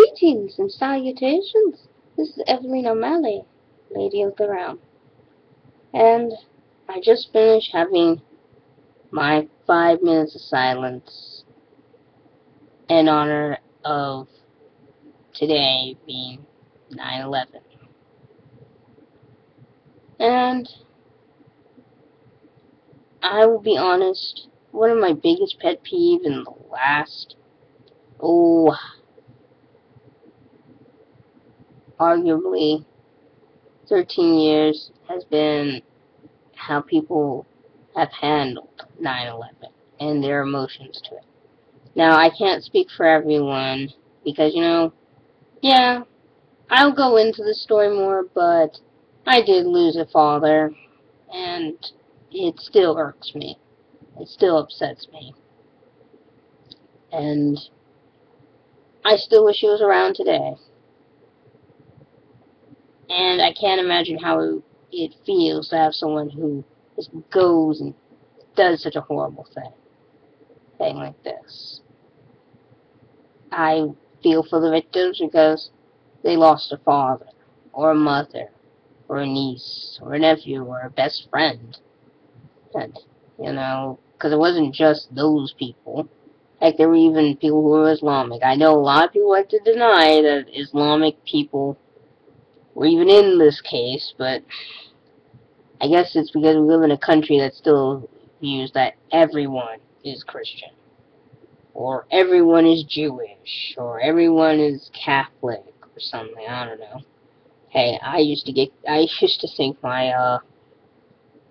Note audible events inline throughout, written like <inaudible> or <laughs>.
Greetings and salutations. This is Eveleen O'Malley, Lady of the Realm. And I just finished having my five minutes of silence in honor of today being 9-11. And I will be honest, one of my biggest pet peeves in the last, oh, arguably 13 years has been how people have handled 9-11 and their emotions to it. Now, I can't speak for everyone because, you know, yeah, I'll go into the story more, but I did lose a father, and it still irks me. It still upsets me. And I still wish he was around today. And I can't imagine how it feels to have someone who just goes and does such a horrible thing. Thing like this. I feel for the victims because they lost a father, or a mother, or a niece, or a nephew, or a best friend. And, you know, because it wasn't just those people. Like, there were even people who were Islamic. I know a lot of people like to deny that Islamic people were even in this case, but I guess it's because we live in a country that still views that everyone is Christian, or everyone is Jewish, or everyone is Catholic, or something. I don't know. Hey, I used to get, I <laughs> used to think my uh,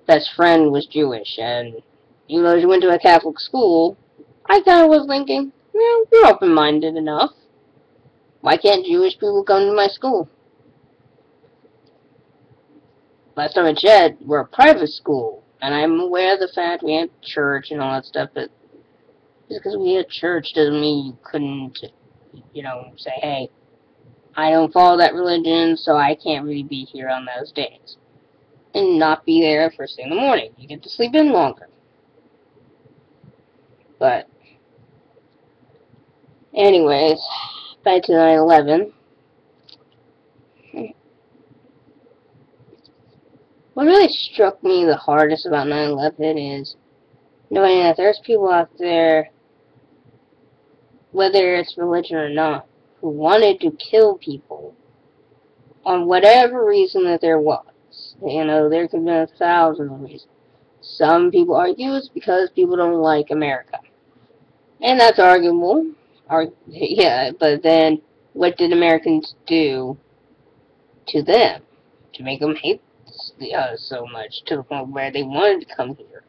best friend was Jewish, and even though she went to a Catholic school, I kind of was thinking, well, you're open-minded enough. Why can't Jewish people come to my school? Last time I checked, we're a private school, and I'm aware of the fact we have church and all that stuff, but just because we had church doesn't mean you couldn't, you know, say, hey, I don't follow that religion, so I can't really be here on those days. And not be there first thing in the morning. You get to sleep in longer. But, anyways, back to 9-11. What really struck me the hardest about 9-11 is knowing that there's people out there, whether it's religion or not, who wanted to kill people on whatever reason that there was. You know, there could have been thousands of reasons. Some people argue it's because people don't like America. And that's arguable. Ar <laughs> yeah, but then what did Americans do to them to make them hate uh, so much to the point where they wanted to come here.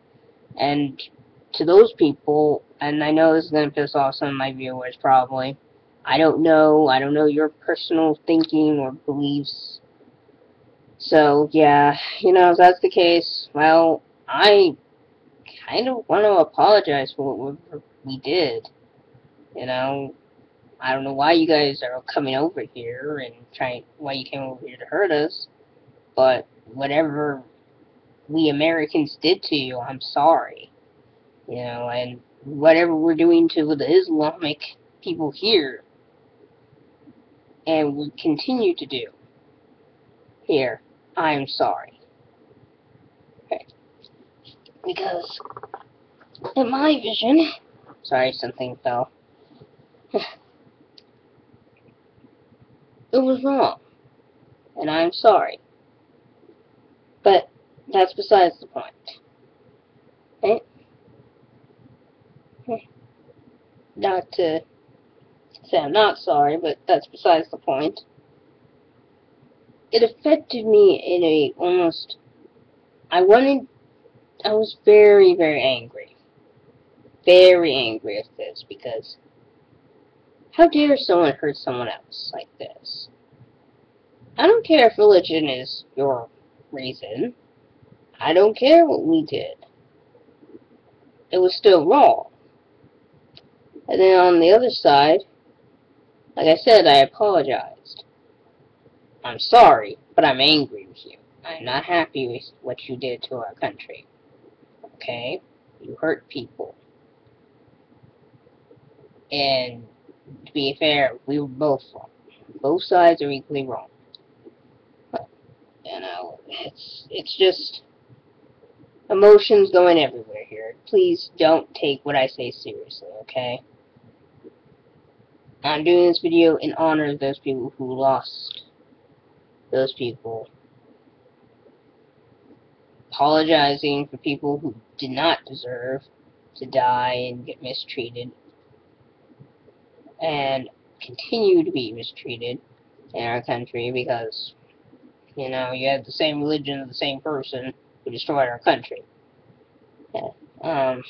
And to those people, and I know this is going to piss off some of my viewers probably, I don't know, I don't know your personal thinking or beliefs. So, yeah, you know, if that's the case, well, I kind of want to apologize for what we did. You know, I don't know why you guys are coming over here and trying, why you came over here to hurt us, but whatever we Americans did to you, I'm sorry. You know, and whatever we're doing to the Islamic people here, and we continue to do here, I'm sorry. Okay. Because, in my vision, sorry, something fell. <sighs> it was wrong, and I'm sorry. But that's besides the point. Right? Hmm. Not to say I'm not sorry, but that's besides the point. It affected me in a almost... I wanted... I was very, very angry. Very angry at this, because... How dare someone hurt someone else like this? I don't care if religion is your reason, I don't care what we did. It was still wrong. And then on the other side, like I said, I apologized. I'm sorry, but I'm angry with you. I'm not happy with what you did to our country. Okay? You hurt people. And to be fair, we were both wrong. Both sides are equally wrong. It's it's just emotions going everywhere here. Please don't take what I say seriously, okay? I'm doing this video in honor of those people who lost those people. Apologizing for people who did not deserve to die and get mistreated. And continue to be mistreated in our country because, you know, you have the same religion of the same person who destroyed our country. Yeah. Um,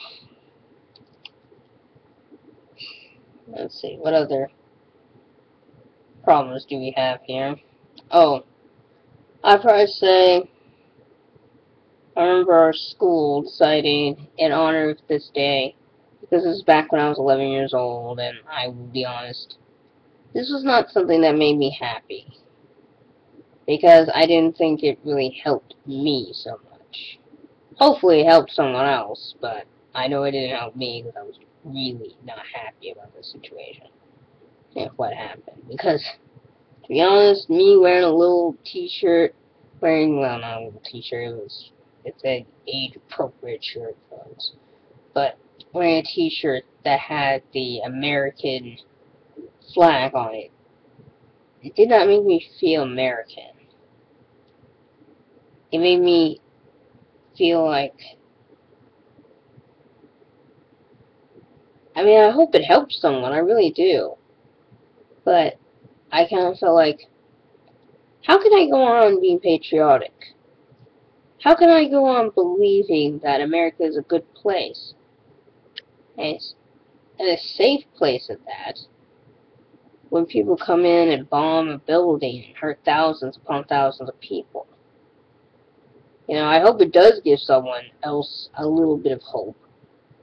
let's see, what other problems do we have here? Oh, I'd probably say, I remember our school deciding in honor of this day, because this is back when I was 11 years old, and I will be honest, this was not something that made me happy. Because I didn't think it really helped me so much. Hopefully it helped someone else, but I know it didn't help me because I was really not happy about the situation. And what happened. Because, to be honest, me wearing a little t-shirt, wearing, well, not a little t-shirt, it was, it's an age-appropriate shirt. But, wearing a t-shirt that had the American flag on it. It did not make me feel American. It made me feel like... I mean, I hope it helps someone, I really do. But, I kind of felt like, how can I go on being patriotic? How can I go on believing that America is a good place? And, and a safe place at that when people come in and bomb a building and hurt thousands upon thousands of people. You know, I hope it does give someone else a little bit of hope.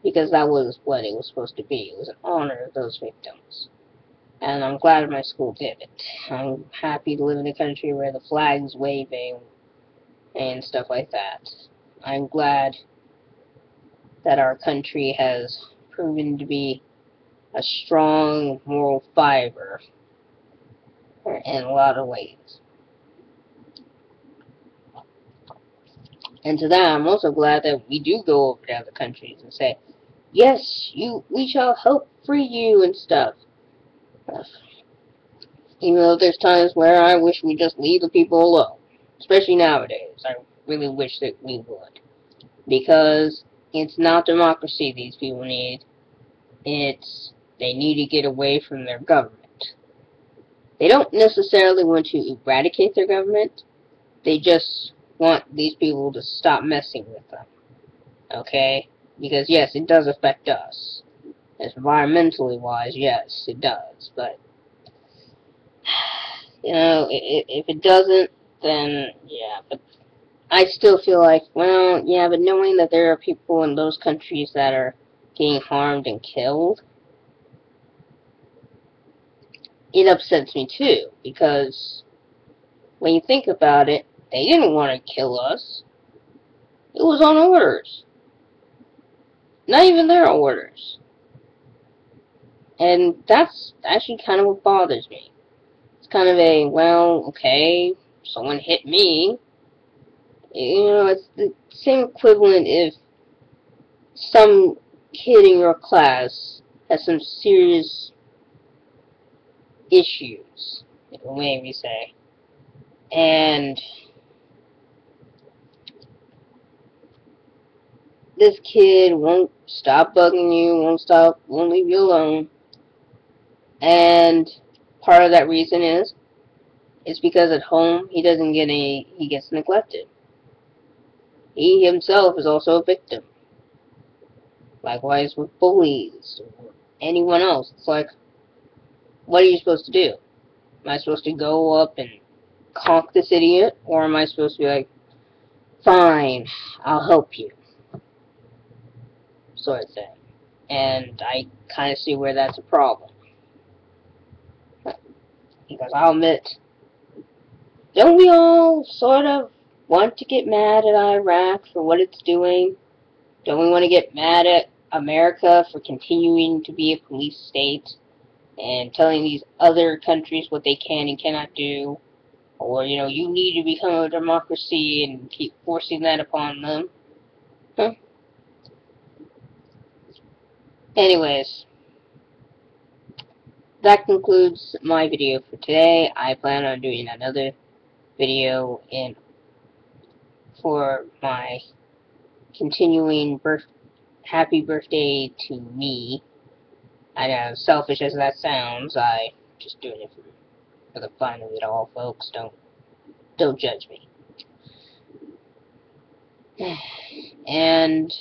Because that was what it was supposed to be. It was an honor of those victims. And I'm glad my school did it. I'm happy to live in a country where the flag's waving and stuff like that. I'm glad that our country has proven to be a strong moral fiber in a lot of ways. And to that, I'm also glad that we do go over to other countries and say, yes, you, we shall help free you and stuff. Even though there's times where I wish we just leave the people alone. Especially nowadays. I really wish that we would. Because it's not democracy these people need. It's they need to get away from their government. They don't necessarily want to eradicate their government. They just want these people to stop messing with them. Okay? Because, yes, it does affect us. As environmentally wise, yes, it does. But, <sighs> you know, if it doesn't, then, yeah. But I still feel like, well, yeah, but knowing that there are people in those countries that are getting harmed and killed, it upsets me too, because when you think about it, they didn't want to kill us. It was on orders. Not even their orders. And that's actually kind of what bothers me. It's kind of a, well, okay, someone hit me. You know, it's the same equivalent if some kid in your class has some serious issues, may we say. And this kid won't stop bugging you, won't stop, won't leave you alone. And part of that reason is, it's because at home he doesn't get any, he gets neglected. He himself is also a victim. Likewise with bullies, or anyone else. It's like, what are you supposed to do? Am I supposed to go up and conk this idiot? Or am I supposed to be like, fine, I'll help you? Sort of thing. And I kind of see where that's a problem. Because I'll admit, don't we all sort of want to get mad at Iraq for what it's doing? Don't we want to get mad at America for continuing to be a police state? And telling these other countries what they can and cannot do, or, you know, you need to become a democracy and keep forcing that upon them. Huh. Anyways, that concludes my video for today. I plan on doing another video in for my continuing birth happy birthday to me. I know, selfish as that sounds, I just doing it for, for the fun of it all, folks. Don't don't judge me. <sighs> And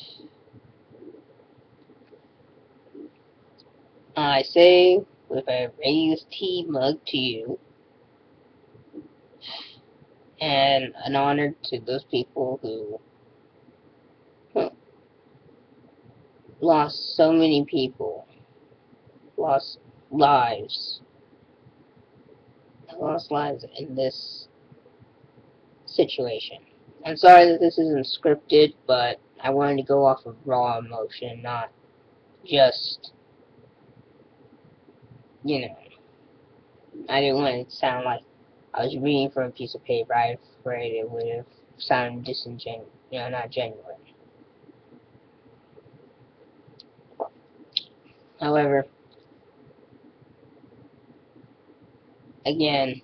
I say with a raised tea mug to you and an honor to those people who hmm, lost so many people, lost lives, lost lives in this situation. I'm sorry that this isn't scripted, but I wanted to go off of raw emotion, not just, you know, I didn't want it to sound like I was reading from a piece of paper. I afraid it would have sounded disingenuous, you know, not genuine. However, again,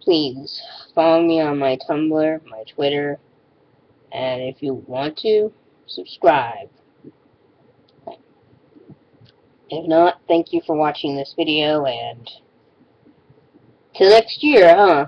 please follow me on my Tumblr, my Twitter, and if you want to, subscribe. If not, thank you for watching this video, and till next year, huh?